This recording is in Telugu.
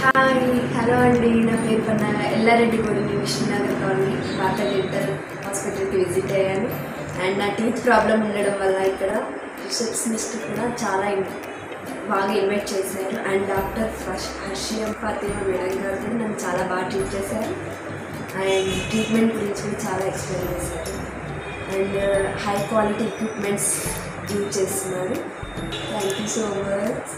హాయ్ హలో అండి. నా పేరు పన్న ఎల్లారెడ్డి గుడి విష్ణునగర్ కాలనీ. పాత డెంటల్ హాస్పిటల్కి విజిట్ అయ్యాను. అండ్ నా టీత్ ప్రాబ్లం ఉండడం వల్ల ఇక్కడ రిసెప్షనిస్ట్ కూడా చాలా బాగా ఇన్వైట్ చేశారు. And doctor Harshiyam Fatima madam గారు కూడా నన్ను చాలా బాగా ట్రీట్ చేశారు. అండ్ ట్రీట్మెంట్ గురించి కూడా చాలా ఎక్స్ప్లెయిన్ చేశారు. And uh, high quality equipments use చేస్తున్నారు. Thank you so much.